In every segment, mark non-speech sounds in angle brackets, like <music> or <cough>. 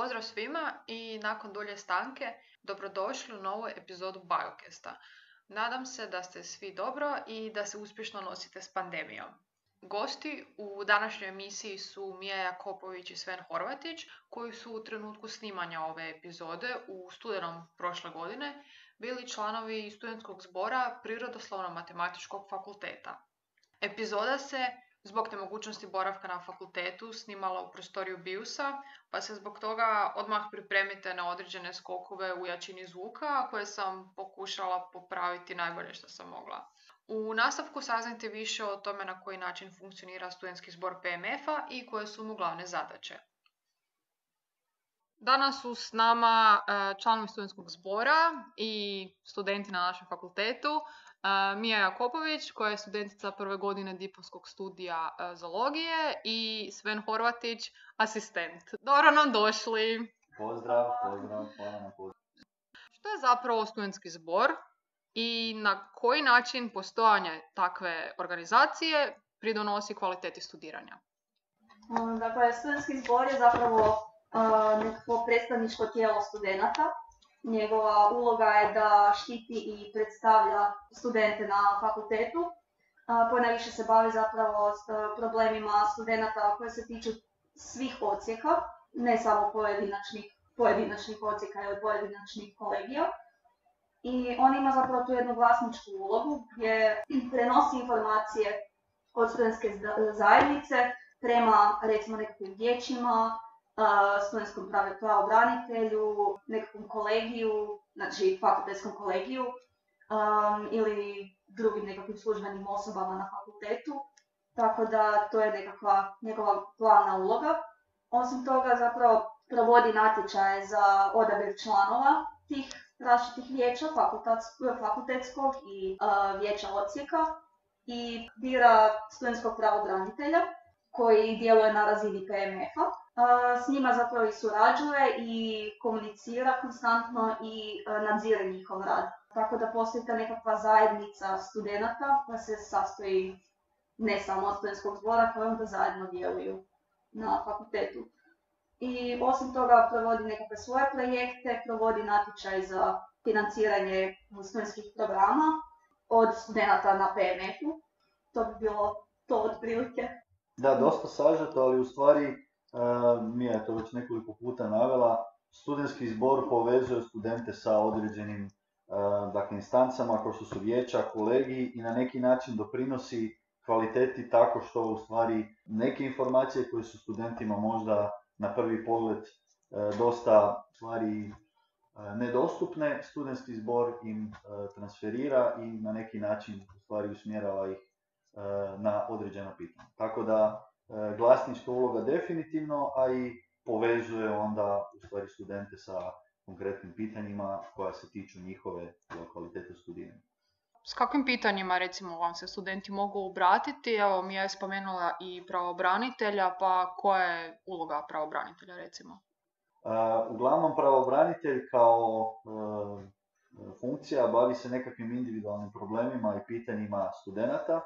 Pozdrav svima i nakon dulje stanke dobrodošli u novu epizodu Biocasta. Nadam se da ste svi dobro i da se uspješno nosite s pandemijom. Gosti u današnjoj emisiji su Mija Jakopović i Sven Horvatić, koji su u trenutku snimanja ove epizode u studenom prošle godine bili članovi studentskog zbora Prirodoslovno-matematičkog fakulteta. Epizoda se zbog nemogućnosti boravka na fakultetu snimala u prostoriju Biusa, pa se zbog toga odmah pripremite na određene skokove u jačini zvuka koje sam pokušala popraviti najbolje što sam mogla. U nastavku saznajte više o tome na koji način funkcionira studentski zbor PMF-a i koje su mu glavne zadaće. Danas su s nama e, članovi studentskog zbora i studenti na našem fakultetu. Mija Jakopović, koja je studentica prve godine diplomskog studija e, zoologije i Sven Horvatić, asistent. Dobro nam došli! Pozdrav, pozdrav, hvala na pozdrav. Što je zapravo studentski zbor i na koji način postojanje takve organizacije pridonosi kvaliteti studiranja? Dakle, studentski zbor je zapravo uh, nekako predstavničko tijelo studenata Njegova uloga je da štiti i predstavlja studente na fakultetu. Ponajviše se bavi zapravo s problemima studenata koje se tiču svih odsjeka, ne samo pojedinačnih, pojedinačnih odsjeka ili pojedinačnih kolegija. I on ima zapravo tu jednu glasničku ulogu gdje prenosi informacije od studentske zajednice prema recimo nekakvim vijećima, studentskom pravobranitelju, nekakvom kolegiju, znači fakultetskom kolegiju um, ili drugim nekakvim službenim osobama na fakultetu. Tako da to je nekakva njegova glavna uloga. Osim toga zapravo provodi natječaje za odabir članova tih različitih vijeća, fakultetskog i uh, vijeća odsjeka i bira studentskog pravobranitelja koji djeluje na razini PMF-a s njima zapravo i surađuje i komunicira konstantno i nadzire njihov rad. Tako da postoji ta nekakva zajednica studenata koja se sastoji ne samo od studentskog zbora koji onda zajedno djeluju na fakultetu. I osim toga provodi nekakve svoje projekte, provodi natječaj za financiranje studentskih programa od studenta na PMF-u. To bi bilo to otprilike. Da, dosta sažeto, ali u stvari Mija je to već nekoliko puta navela, studentski zbor povezuje studente sa određenim dakle, instancama kao što su vijeća, kolegi i na neki način doprinosi kvaliteti tako što u stvari neke informacije koje su studentima možda na prvi pogled dosta stvari nedostupne, studentski zbor im transferira i na neki način u stvari usmjerava ih na određena pitanja. Tako da E, glasnička uloga definitivno, a i povezuje onda u stvari studente sa konkretnim pitanjima koja se tiču njihove kvalitete studiranja. S kakvim pitanjima recimo vam se studenti mogu obratiti? Evo mi je spomenula i pravobranitelja, pa koja je uloga pravobranitelja recimo? Uh, uglavnom pravobranitelj kao uh, funkcija bavi se nekakvim individualnim problemima i pitanjima studenata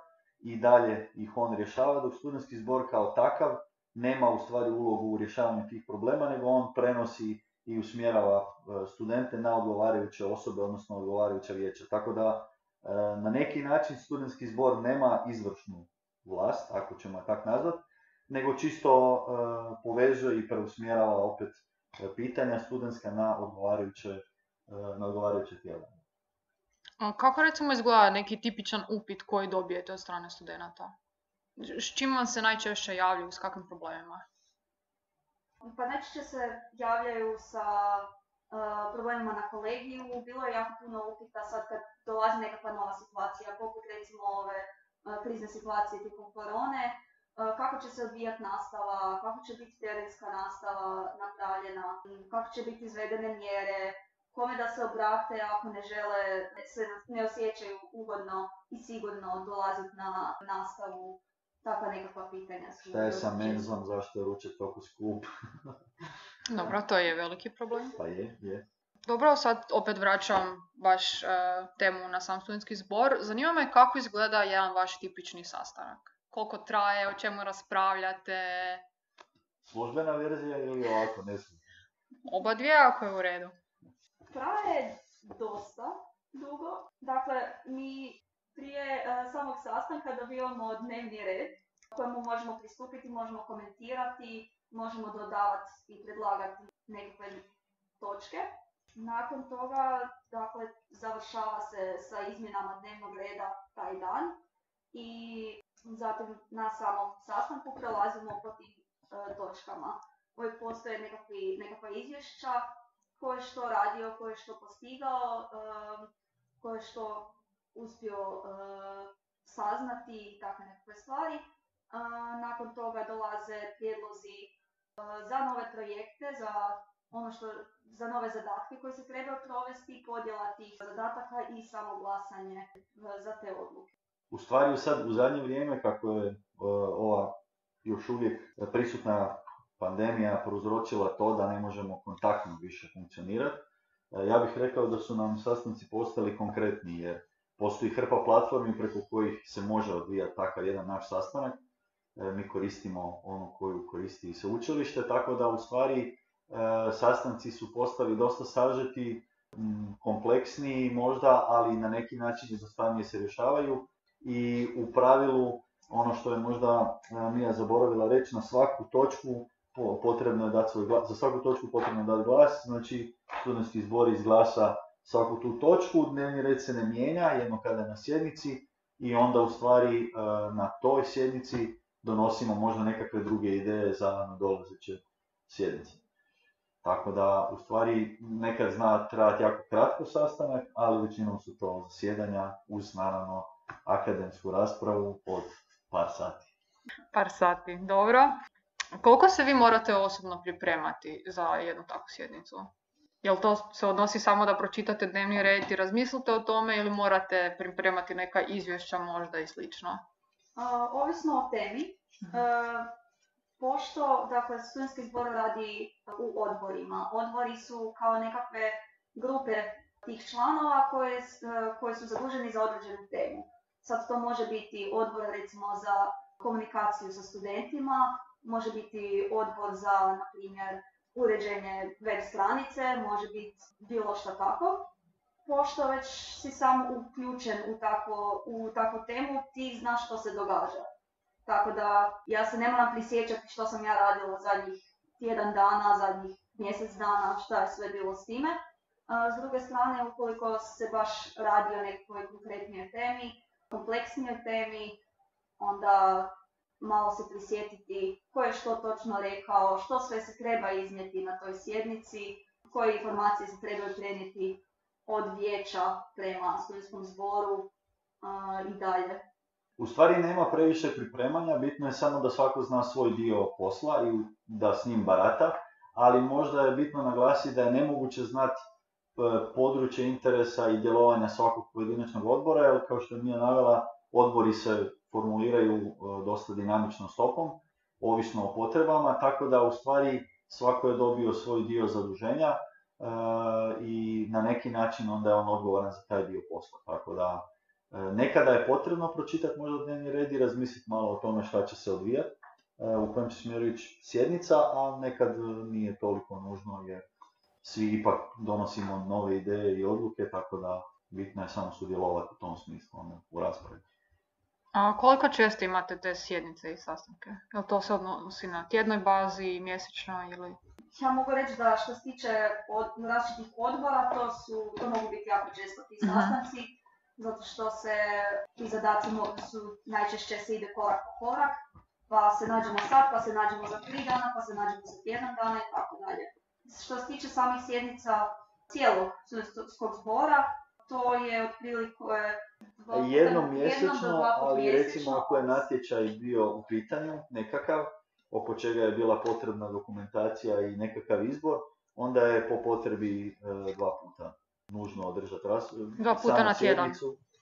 i dalje ih on rješava, dok studentski zbor kao takav nema u stvari ulogu u rješavanju tih problema, nego on prenosi i usmjerava e, studente na odgovarajuće osobe, odnosno odgovarajuća vijeća. Tako da e, na neki način studentski zbor nema izvršnu vlast, ako ćemo je tak nazvat, nego čisto e, povezuje i preusmjerava opet pitanja studentska na odgovarajuće, na odgovarajuće tijela. Kako recimo izgleda neki tipičan upit koji dobijete od strane studenta? S čim vam se najčešće javljaju, s kakvim problemima? Pa najčešće se javljaju sa problemima na kolegiju. Bilo je jako puno upita sad kad dolazi nekakva nova situacija, poput recimo ove krizne situacije tipu korone, kako će se odvijati nastava, kako će biti terenska nastava napravljena, kako će biti izvedene mjere, kome da se obrate ako ne žele, se ne osjećaju ugodno i sigurno dolaziti na nastavu, takva nekakva pitanja su. Šta je sa menzom, zašto je ručak toliko skup? <laughs> Dobro, to je veliki problem. Pa je, je. Dobro, sad opet vraćam baš uh, temu na sam studentski zbor. Zanima me kako izgleda jedan vaš tipični sastanak. Koliko traje, o čemu raspravljate? Službena verzija ili ovako, ne znam. Oba dvije ako je u redu. Traje dosta dugo. Dakle, mi prije e, samog sastanka dobivamo dnevni red kojemu možemo pristupiti, možemo komentirati, možemo dodavati i predlagati nekakve točke. Nakon toga, dakle, završava se sa izmjenama dnevnog reda taj dan i zatim na samom sastanku prelazimo po tim e, točkama. Uvijek postoje nekakvi, nekakva izvješća, ko je što radio, ko je što postigao, ko je što uspio saznati i takve nekakve stvari. Nakon toga dolaze prijedlozi za nove projekte, za ono što, za nove zadatke koje se trebaju provesti, podjela tih zadataka i samo glasanje za te odluke. U stvari sad u zadnje vrijeme kako je ova još uvijek prisutna pandemija prouzročila to da ne možemo kontaktno više funkcionirati, e, ja bih rekao da su nam sastanci postali konkretni jer postoji hrpa platformi preko kojih se može odvijati takav jedan naš sastanak. E, mi koristimo onu koju koristi i sveučilište, tako da u stvari e, sastanci su postali dosta sažeti, kompleksniji možda, ali na neki način jednostavnije se rješavaju i u pravilu ono što je možda Mija zaboravila reći, na svaku točku potrebno je dati svoj glas, za svaku točku potrebno je dati glas, znači studentski zbor izglasa svaku tu točku, dnevni red se ne mijenja, jedno kada je na sjednici i onda u stvari na toj sjednici donosimo možda nekakve druge ideje za nadolazeće sjednice. Tako da, u stvari, nekad zna trajati jako kratko sastanak, ali većinom su to zasjedanja uz, naravno, akademsku raspravu od par sati. Par sati, dobro. Koliko se vi morate osobno pripremati za jednu takvu sjednicu? Jel to se odnosi samo da pročitate dnevni red i razmislite o tome ili morate pripremati neka izvješća možda i slično? ovisno o temi. E, pošto, dakle, studentski zbor radi u odborima. Odbori su kao nekakve grupe tih članova koje, koje su zaduženi za određenu temu. Sad to može biti odbor recimo za komunikaciju sa studentima, može biti odbor za, na primjer, uređenje web stranice, može biti bilo što tako. Pošto već si sam uključen u takvu u takvu temu, ti znaš što se događa. Tako da ja se ne moram prisjećati što sam ja radila zadnjih tjedan dana, zadnjih mjesec dana, šta je sve bilo s time. S druge strane, ukoliko se baš radi o nekoj konkretnijoj temi, kompleksnijoj temi, onda malo se prisjetiti ko je što točno rekao, što sve se treba iznijeti na toj sjednici, koje informacije se trebaju prenijeti od vijeća prema studentskom zboru i dalje. U stvari nema previše pripremanja, bitno je samo da svako zna svoj dio posla i da s njim barata, ali možda je bitno naglasiti da je nemoguće znati e, područje interesa i djelovanja svakog pojedinačnog odbora, jer kao što je Mija navela, odbori se formuliraju e, dosta dinamičnom stopom, ovisno o potrebama, tako da u stvari svako je dobio svoj dio zaduženja e, i na neki način onda je on odgovoran za taj dio posla. Tako da e, nekada je potrebno pročitati možda dnevni red i razmisliti malo o tome šta će se odvijati, u kojem će smjeru ići sjednica, a nekad nije toliko nužno jer svi ipak donosimo nove ideje i odluke, tako da bitno je samo sudjelovati u tom smislu u raspravi. A koliko često imate te sjednice i sastanke? Jel to se odnosi na tjednoj bazi, mjesečno ili... Ja mogu reći da što se tiče od, različitih odbora, to, su, to mogu biti jako često ti mhm. sastanci, zato što se ti zadaci su najčešće se ide korak po korak, pa se nađemo sad, pa se nađemo za tri dana, pa se nađemo za tjedan dana i tako dalje. Što se tiče samih sjednica cijelog studentskog zbora, to je otprilike jednom mjesečno, ali recimo ako je natječaj bio u pitanju nekakav, oko čega je bila potrebna dokumentacija i nekakav izbor, onda je po potrebi e, dva puta nužno održati ras... Dva puta na tjedan.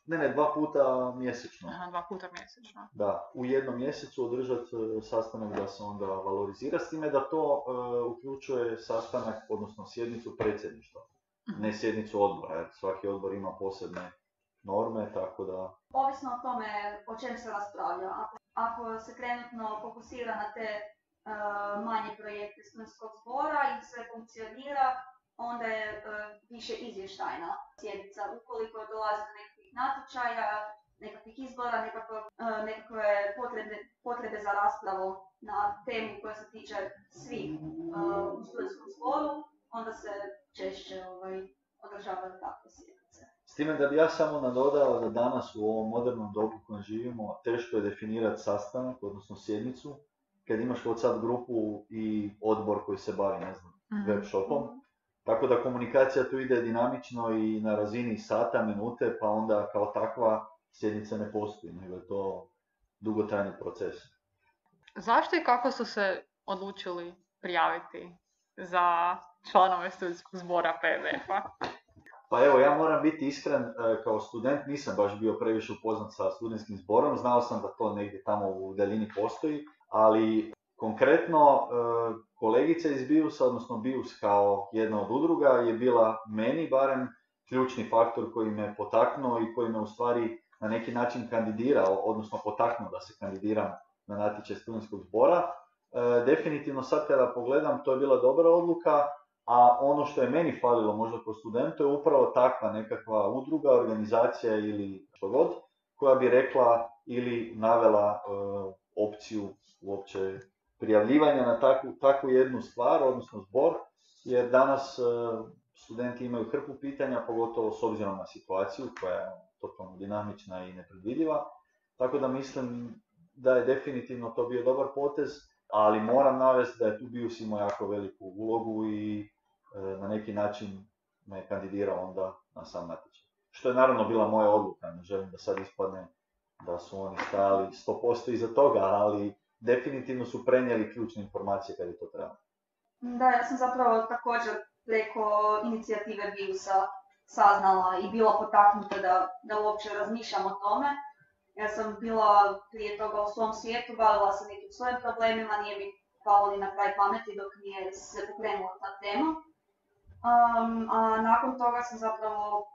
Ne, ne, dva puta mjesečno. Aha, dva puta mjesečno. Da, u jednom mjesecu održati e, sastanak da se onda valorizira, s time da to e, uključuje sastanak, odnosno sjednicu predsjedništva, ne mhm. sjednicu odbora, jer svaki odbor ima posebne norme, tako da... Ovisno o tome o čem se raspravlja. Ako, se krenutno fokusira na te manje projekte studentskog zbora i sve funkcionira, onda je e, više izvještajna sjednica. Ukoliko dolazi do nekakvih natječaja, nekakvih izbora, nekakve, nekakve potrebe, potrebe za raspravu na temu koja se tiče svih u studentskom zboru, onda se češće ovaj, održavaju takve sjednice. S time da bi ja samo nadodao da danas u ovom modernom dobu kojem živimo teško je definirati sastanak, odnosno sjednicu, kad imaš WhatsApp grupu i odbor koji se bavi, ne znam, mm web shopom. Tako da komunikacija tu ide dinamično i na razini sata, minute, pa onda kao takva sjednica ne postoji, nego je to dugotrajni proces. Zašto i kako su se odlučili prijaviti za članove studijskog zbora PVF-a? Pa evo, ja moram biti iskren, e, kao student nisam baš bio previše upoznat sa studentskim zborom, znao sam da to negdje tamo u daljini postoji, ali konkretno e, kolegica iz BIUS, odnosno BIUS kao jedna od udruga je bila meni barem ključni faktor koji me potaknuo i koji me u stvari na neki način kandidirao, odnosno potaknuo da se kandidiram na natječaj studentskog zbora. E, definitivno sad kada pogledam, to je bila dobra odluka, a ono što je meni falilo možda kao studentu je upravo takva nekakva udruga, organizacija ili što god, koja bi rekla ili navela e, opciju uopće prijavljivanja na takvu, takvu jednu stvar, odnosno zbor, jer danas e, studenti imaju hrpu pitanja, pogotovo s obzirom na situaciju koja je totalno dinamična i nepredvidljiva. Tako da mislim da je definitivno to bio dobar potez, ali moram navesti da je tu BIUS imao jako veliku ulogu i e, na neki način me kandidirao onda na sam natječaj. Što je naravno bila moja odluka, ne želim da sad ispadne da su oni stali 100% iza toga, ali definitivno su prenijeli ključne informacije kad je to trebalo. Da, ja sam zapravo također preko inicijative BIUS-a saznala i bila potaknuta da, da uopće razmišljam o tome. Ja sam bila prije toga u svom svijetu, bavila se nekim svojim problemima, nije mi palo ni na kraj pameti dok nije se pokrenula ta tema. Um, a nakon toga sam zapravo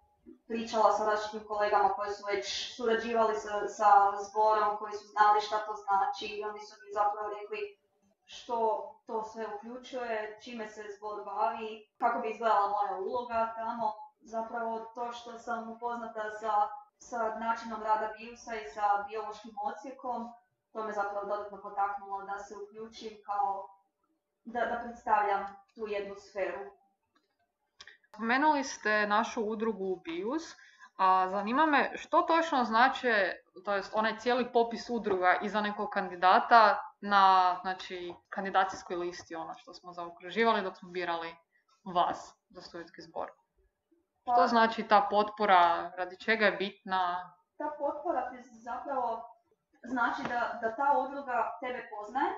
pričala sa različitim kolegama koji su već surađivali sa, sa zborom, koji su znali šta to znači i oni su mi zapravo rekli što to sve uključuje, čime se zbor bavi, kako bi izgledala moja uloga tamo. Zapravo to što sam upoznata sa, sa načinom rada BIUS-a i sa biološkim odsjekom, to me zapravo dodatno potaknulo da se uključim kao da, da predstavljam tu jednu sferu. Spomenuli ste našu udrugu BIUS, a zanima me što točno znači, to jest onaj cijeli popis udruga iza nekog kandidata na znači, kandidacijskoj listi, ono što smo zaokruživali dok smo birali vas za studentski zbor. Što znači ta potpora, radi čega je bitna? Ta potpora ti zapravo znači da, da ta udruga tebe poznaje,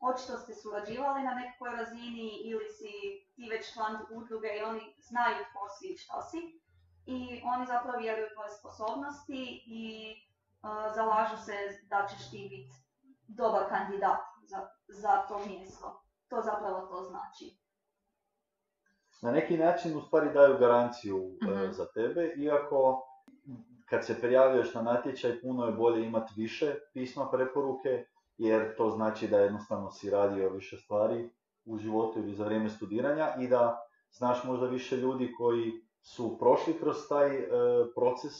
očito ste surađivali na nekakvoj razini ili si ti već član udruge i oni znaju tko si i što si. I oni zapravo vjeruju tvoje sposobnosti i uh, zalažu se da ćeš ti biti dobar kandidat za, za to mjesto. To zapravo to znači. Na neki način u stvari daju garanciju mm za tebe, iako kad se prijavljaš na natječaj puno je bolje imati više pisma preporuke jer to znači da jednostavno si radio više stvari u životu ili za vrijeme studiranja i da znaš možda više ljudi koji su prošli kroz taj e, proces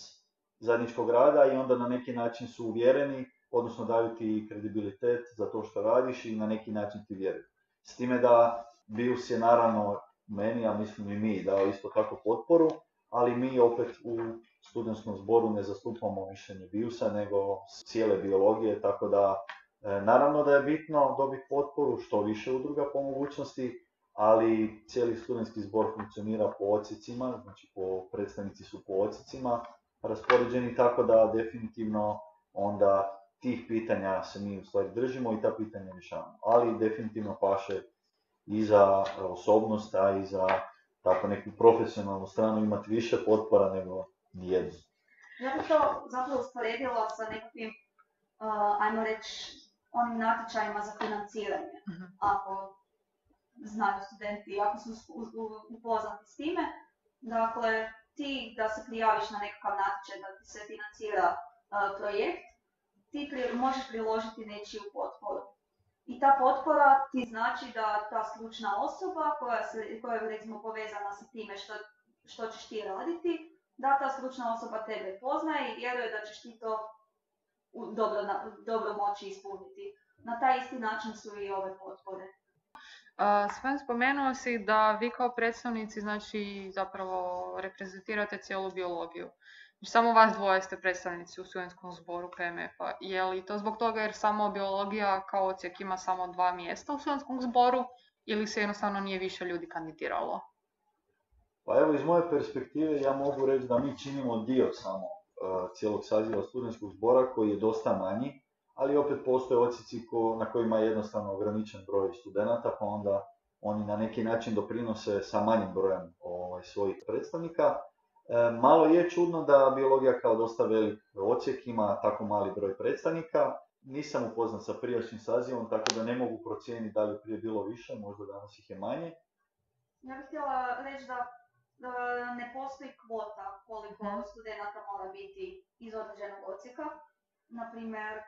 zajedničkog rada i onda na neki način su uvjereni, odnosno daju ti kredibilitet za to što radiš i na neki način ti vjeruju. S time da BIUS je naravno meni, a mislim i mi, dao isto tako potporu, ali mi opet u studentskom zboru ne zastupamo mišljenje BIUS-a, nego cijele biologije, tako da E, naravno da je bitno dobiti potporu, što više udruga po mogućnosti, ali cijeli studentski zbor funkcionira po odsjecima, znači po predstavnici su po odsjecima raspoređeni, tako da definitivno onda tih pitanja se mi u stvari držimo i ta pitanja rješavamo. Ali definitivno paše i za osobnost, a i za tako neku profesionalnu stranu imati više potpora nego nijednu. Ja bih to zapravo usporedila sa nekakvim, uh, ajmo reći, onim natječajima za financiranje, uh ako znaju studenti, ako su upoznati s time. Dakle, ti da se prijaviš na nekakav natječaj da ti se financira projekt, ti možeš priložiti nečiju potporu. I ta potpora ti znači da ta stručna osoba koja, se, koja je recimo povezana sa time što, što ćeš ti raditi, da ta stručna osoba tebe poznaje i vjeruje da ćeš ti to dobro, dobro moći ispuniti. Na taj isti način su i ove potpore. Sven, spomenuo si da vi kao predstavnici znači zapravo reprezentirate cijelu biologiju. Samo vas dvoje ste predstavnici u studentskom zboru PMF-a. Je li to zbog toga jer samo biologija kao ocijek ima samo dva mjesta u studentskom zboru ili se jednostavno nije više ljudi kandidiralo? Pa evo iz moje perspektive ja mogu reći da mi činimo dio samo uh, cijelog saziva studentskog zbora koji je dosta manji, ali opet postoje ocijeci ko, na kojima je jednostavno ograničen broj studenata, pa onda oni na neki način doprinose sa manjim brojem ovaj, svojih predstavnika. E, malo je čudno da biologija kao dosta velik ocijek ima tako mali broj predstavnika. Nisam upoznat sa prijašnjim sazivom, tako da ne mogu procijeniti da li je prije bilo više, možda danas ih je manje. Ja bih htjela reći da ne postoji kvota koliko mm. studenta mora biti iz određenog ocijeka. Naprimjer,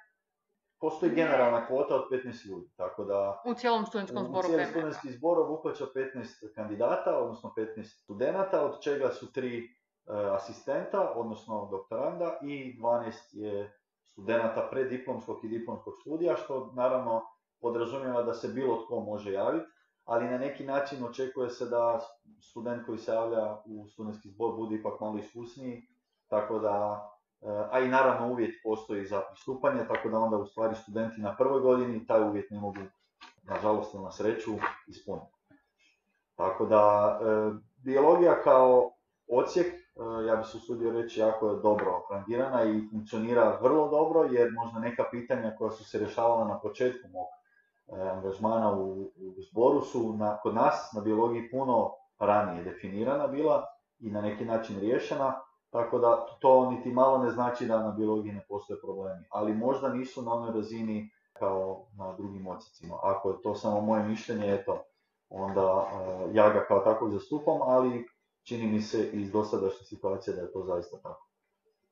Postoji generalna kvota od 15 ljudi, tako da... U cijelom studentskom zboru Cijeli studentski zbor obuhvaća 15 kandidata, odnosno 15 studenata, od čega su tri e, asistenta, odnosno doktoranda i 12 je studenata preddiplomskog i diplomskog studija, što naravno podrazumijeva da se bilo tko može javiti, ali na neki način očekuje se da student koji se javlja u studentski zbor bude ipak malo iskusniji, tako da a i naravno uvjet postoji za pristupanje, tako da onda u stvari studenti na prvoj godini taj uvjet ne mogu, nažalost na sreću, ispuniti. Tako da, e, biologija kao ocijek, e, ja bih se usudio reći, jako je dobro rangirana i funkcionira vrlo dobro, jer možda neka pitanja koja su se rješavala na početku mog e, angažmana u, u zboru su na, kod nas na biologiji puno ranije definirana bila i na neki način riješena, tako da to niti malo ne znači da na biologiji ne postoje problemi, ali možda nisu na onoj razini kao na drugim ocicima. Ako je to samo moje mišljenje, eto, onda uh, ja ga kao takvog zastupam, ali čini mi se iz dosadašnje situacije da je to zaista tako.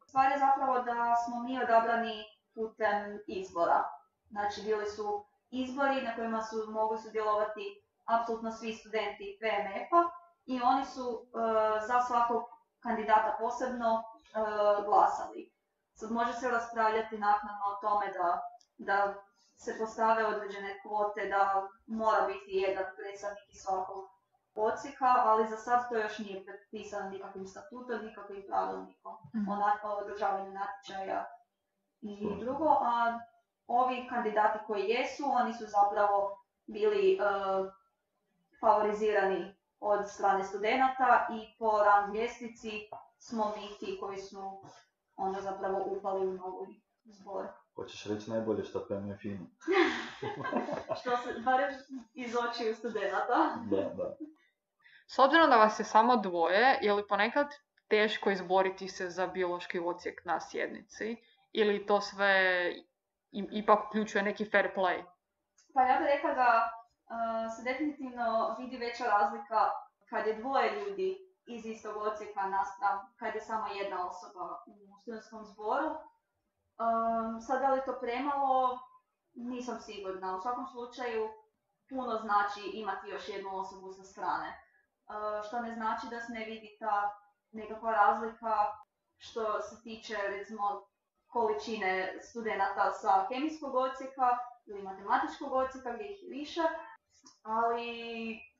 Stvar je zapravo da smo mi odabrani putem izbora. Znači bili su izbori na kojima su mogli sudjelovati apsolutno svi studenti PMF-a i oni su uh, za svakog kandidata posebno e, glasali. Sad može se raspravljati naknadno o tome da, da se postave određene kvote, da mora biti jedan predstavnik iz svakog odsjeka, ali za sad to još nije prepisano nikakvim statutom, nikakvim pravilnikom mm. o održavanju natječaja i drugo. A ovi kandidati koji jesu, oni su zapravo bili uh, favorizirani od strane studenata i po rang ljestvici smo mi ti koji su onda zapravo upali u novi zbor. Hoćeš reći najbolje što PMF ima? <laughs> što se, barem iz očiju studenata. da, da. S obzirom da vas je samo dvoje, je li ponekad teško izboriti se za biološki ocijek na sjednici? Ili to sve ipak uključuje neki fair play? Pa ja bih rekla da se definitivno vidi veća razlika kad je dvoje ljudi iz istog ocijeka naspram kad je samo jedna osoba u studentskom zboru. Um, sad da li to premalo, nisam sigurna. U svakom slučaju puno znači imati još jednu osobu sa strane. Što ne znači da se ne vidi ta nekakva razlika što se tiče recimo količine studenata sa kemijskog ocijeka ili matematičkog ocijeka gdje ih više, ali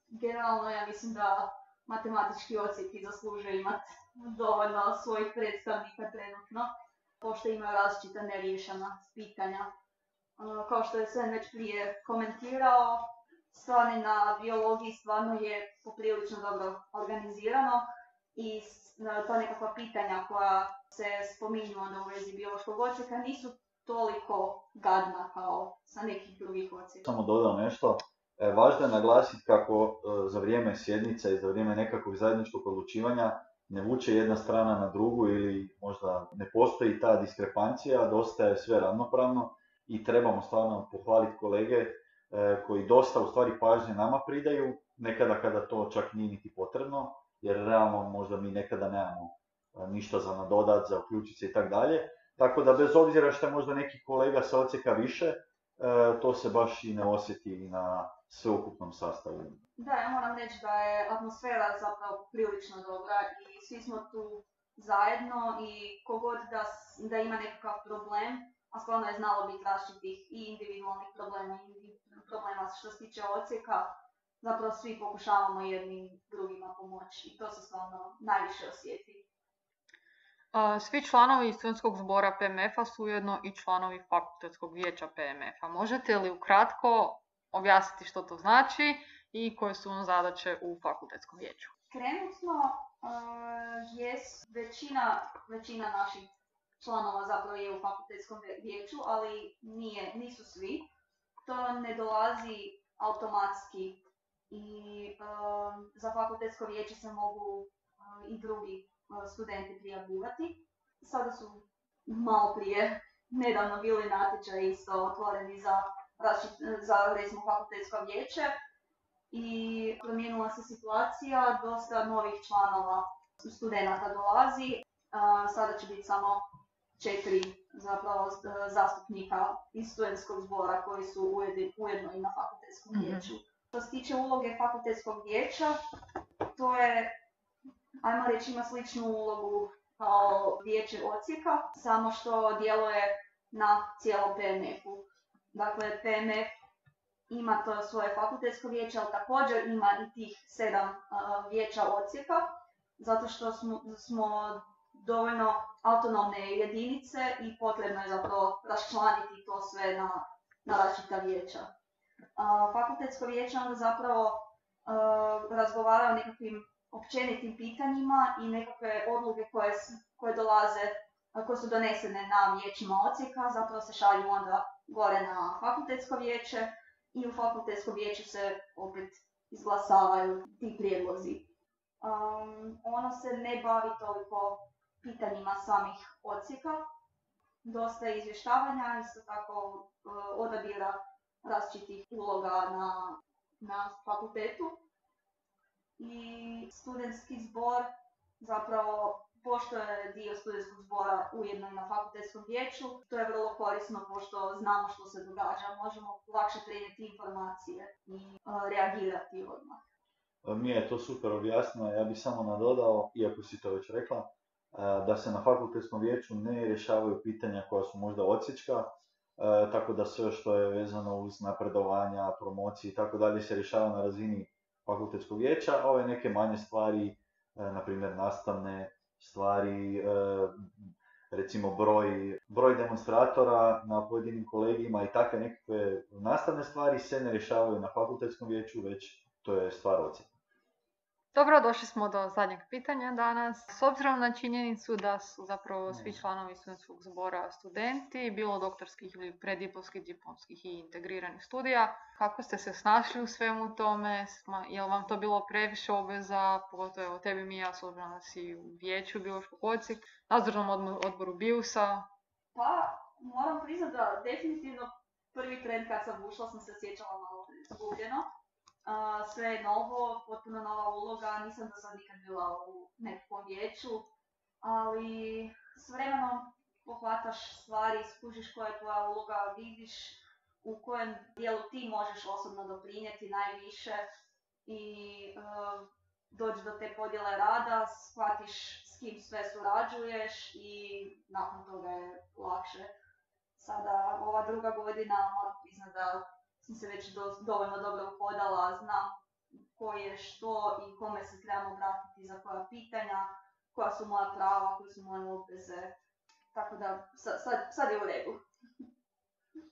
generalno ja mislim da matematički i zaslužuje imati dovoljno svojih predstavnika trenutno, pošto imaju različita neriješena pitanja. Kao što je sve već prije komentirao, stvarno na biologiji stvarno je poprilično dobro organizirano i ta nekakva pitanja koja se spominju onda u vezi biološkog odsjeka nisu toliko gadna kao sa nekih drugih odsjeka. Samo dodam nešto, E, važno je naglasiti kako e, za vrijeme sjednice i za vrijeme nekakvog zajedničkog odlučivanja ne vuče jedna strana na drugu ili možda ne postoji ta diskrepancija, dosta je sve ravnopravno i trebamo stvarno pohvaliti kolege koji dosta u stvari pažnje nama pridaju, nekada kada to čak nije niti potrebno, jer realno možda mi nekada nemamo ništa za nadodat, za uključiti se i tako dalje. Tako da bez obzira što je možda neki kolega sa ocijeka više, to se baš i ne osjeti na sveukupnom sastavu. Da, ja moram reći da je atmosfera zapravo prilično dobra i svi smo tu zajedno i kogod da, da ima nekakav problem, a stvarno je znalo biti različitih i individualnih problema i problema što se tiče ocijeka, zapravo svi pokušavamo jednim drugima pomoći i to se stvarno najviše osjeti. Svi članovi studentskog zbora PMF-a su ujedno i članovi fakultetskog vijeća PMF-a. Možete li ukratko objasniti što to znači i koje su vam zadaće u fakultetskom vijeću? Trenutno uh, jest većina, većina naših članova zapravo je u fakultetskom vijeću, ali nije, nisu svi. To ne dolazi automatski i za fakultetsko vijeće se mogu i drugi studenti prijavljivati. Sada su malo prije nedavno bili natječaj isto otvoreni za, za recimo fakultetsko vijeće i promijenila se situacija, dosta novih članova studenta dolazi. Sada će biti samo četiri zapravo zastupnika iz studentskog zbora koji su ujedno i na fakultetskom mhm. vijeću. Što se tiče uloge fakultetskog vijeća, to je, ajmo reći, ima sličnu ulogu kao vijeće ocijeka, samo što djeluje na cijelom PMF-u. Dakle, PMF ima to svoje fakultetsko vijeće, ali također ima i tih sedam vijeća ocijeka, zato što smo, smo dovoljno autonomne jedinice i potrebno je zapravo raščlaniti to sve na, na različita vijeća. fakultetsko vijeće onda zapravo razgovara o nekakvim općenitim pitanjima i nekakve odluke koje, koje dolaze, koje su donesene na vijećima ocijeka, zapravo se šalju onda gore na fakultetsko vijeće i u fakultetskom vijeću se opet izglasavaju ti prijedlozi. Um, ono se ne bavi toliko pitanjima samih odsjeka, dosta izvještavanja, isto tako uh, odabira različitih uloga na, na fakultetu. I studentski zbor zapravo pošto je dio studentskog zbora ujedno i na fakultetskom vijeću, to je vrlo korisno pošto znamo što se događa, možemo lakše prenijeti informacije i reagirati odmah. Mi je to super objasnila, ja bih samo nadodao, iako si to već rekla, da se na fakultetskom vijeću ne rješavaju pitanja koja su možda odsječka, tako da sve što je vezano uz napredovanja, promocije i tako dalje se rješava na razini fakultetskog vijeća, a ove neke manje stvari, na primjer nastavne, stvari, e, recimo broj, broj demonstratora na pojedinim kolegijima i takve nekakve nastavne stvari se ne rješavaju na fakultetskom vijeću, već to je stvar ocjena. Dobro, došli smo do zadnjeg pitanja danas. S obzirom na činjenicu da su zapravo svi članovi studentskog zbora studenti, bilo doktorskih ili preddiplomskih, diplomskih i integriranih studija, kako ste se snašli u svemu tome? Je li vam to bilo previše obveza, pogotovo evo tebi mi ja, s obzirom da si u vijeću biološkog odsjek, nadzornom odboru BIUS-a? Pa, moram priznati da definitivno prvi tren kad sam ušla sam se sjećala malo izgubljeno sve je novo, potpuno nova uloga, nisam do sad nikad bila u nekom vijeću, ali s vremenom pohvataš stvari, skužiš koja je tvoja uloga, vidiš u kojem dijelu ti možeš osobno doprinijeti najviše i uh, doći do te podjele rada, shvatiš s kim sve surađuješ i nakon toga je lakše. Sada ova druga godina moram priznati da sam se već do, dovoljno dobro uhodala, znam koji je što i kome se trebamo vratiti za koja pitanja, koja su moja prava, koje su moje obveze. Tako da sad, sad je u redu. <laughs>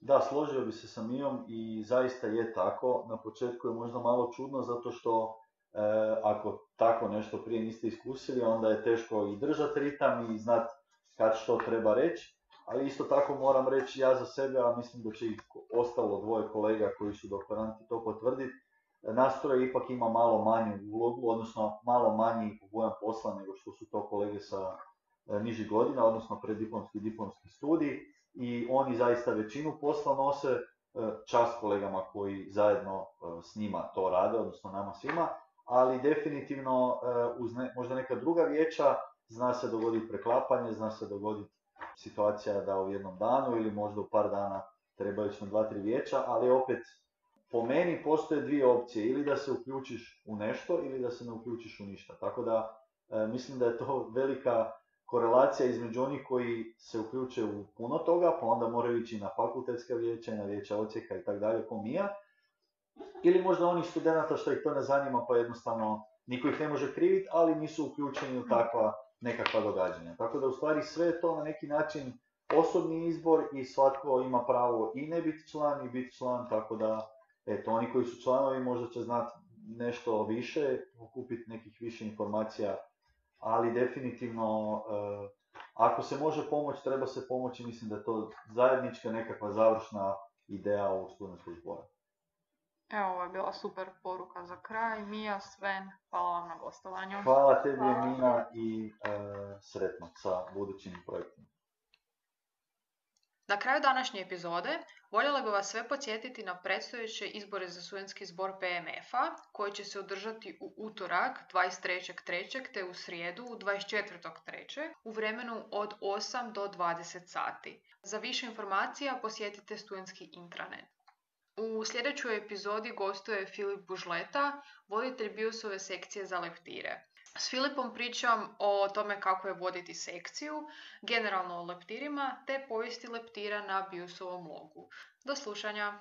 Da, složio bi se sa Mijom i zaista je tako. Na početku je možda malo čudno zato što e, ako tako nešto prije niste iskusili, onda je teško i držati ritam i znati kad što treba reći ali isto tako moram reći ja za sebe, a mislim da će i ostalo dvoje kolega koji su doktoranti to potvrditi, nastroje ipak ima malo manju ulogu, odnosno malo manji obujam posla nego što su to kolege sa e, nižih godina, odnosno preddiplomski i diplomski studij. I oni zaista većinu posla nose, e, čast kolegama koji zajedno e, s njima to rade, odnosno nama svima, ali definitivno uz možda neka druga vijeća zna se dogoditi preklapanje, zna se dogoditi situacija da u jednom danu ili možda u par dana treba ići na dva, tri vijeća, ali opet po meni postoje dvije opcije, ili da se uključiš u nešto ili da se ne uključiš u ništa. Tako da e, mislim da je to velika korelacija između onih koji se uključe u puno toga, pa onda moraju ići na fakultetska vijeća i na vijeća ocijeka i tako dalje, ko mija. Ili možda onih studenta što ih to ne zanima, pa jednostavno niko ih ne može kriviti, ali nisu uključeni u takva nekakva događanja. Tako da u stvari sve je to na neki način osobni izbor i svatko ima pravo i ne biti član i biti član, tako da eto, oni koji su članovi možda će znati nešto više, kupiti nekih više informacija, ali definitivno e, ako se može pomoći, treba se pomoći, mislim da je to zajednička nekakva završna ideja ovog studentskog zbora. Evo, ovo je bila super poruka za kraj. Mija, Sven, hvala vam na gostovanju. Hvala tebi, Mina, i e, sretno sa budućim projektima. Na kraju današnje epizode voljela bi vas sve podsjetiti na predstojeće izbore za studentski zbor PMF-a koji će se održati u utorak 23.3. te u srijedu 24.3. u vremenu od 8 do 20 sati. Za više informacija posjetite studentski intranet. U sljedećoj epizodi gostuje Filip Bužleta, voditelj Biusove sekcije za leptire. S Filipom pričam o tome kako je voditi sekciju, generalno o leptirima, te povijesti leptira na Biusovom logu. Do slušanja!